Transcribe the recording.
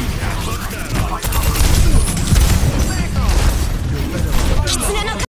Yeah.